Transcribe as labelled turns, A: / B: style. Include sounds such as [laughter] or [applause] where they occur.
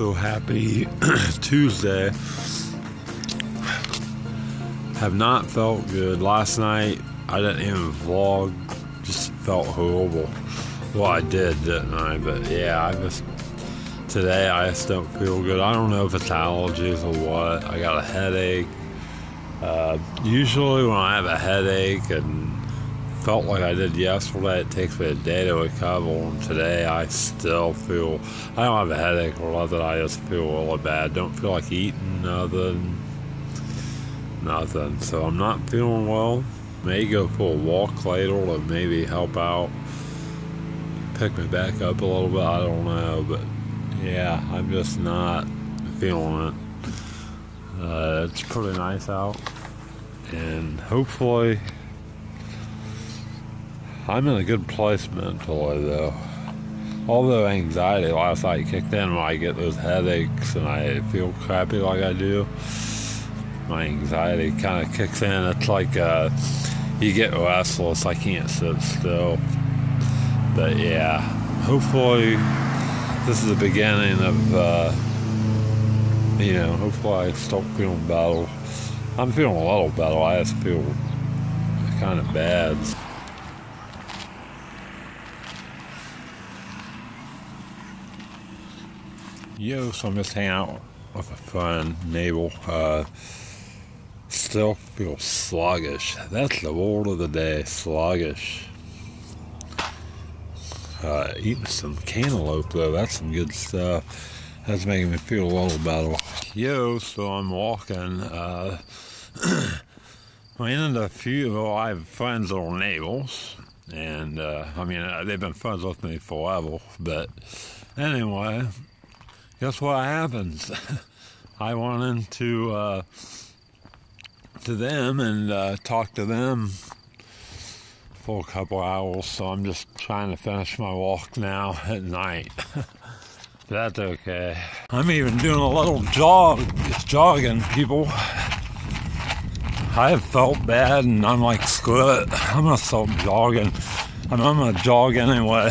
A: so happy [clears throat] Tuesday. Have not felt good. Last night I didn't even vlog. Just felt horrible. Well, I did, didn't I? But yeah, I just today I just don't feel good. I don't know if it's allergies or what. I got a headache. Uh, usually when I have a headache and felt like I did yesterday. It takes me a day to recover, and today I still feel I don't have a headache or nothing. I just feel really bad. Don't feel like eating nothing, nothing. So I'm not feeling well. May go for a walk later to maybe help out, pick me back up a little bit. I don't know, but yeah, I'm just not feeling it. Uh, it's pretty nice out, and hopefully I'm in a good place mentally, though. Although anxiety last night kicked in when I get those headaches and I feel crappy like I do, my anxiety kind of kicks in. It's like uh, you get restless. I can't sit still. But yeah, hopefully this is the beginning of, uh, you know, hopefully I stop feeling better. I'm feeling a little better. I just feel kind of bad. Yo, so I'm just hanging out with a friend, Nabel. Uh, still feel sluggish. That's the word of the day, sluggish. Uh, eating some cantaloupe though, that's some good stuff. That's making me feel a little better. Yo, so I'm walking. Uh, [clears throat] I ended a few. Well, my friends are neighbors, and uh, I mean uh, they've been friends with me forever. But anyway, guess what happens? [laughs] I went into uh, to them and uh, talked to them for a couple hours. So I'm just trying to finish my walk now [laughs] at night. [laughs] That's okay. I'm even doing a little jog, jogging, people. I have felt bad, and I'm like, screw it. I'm gonna stop jogging. I'm, I'm gonna jog anyway.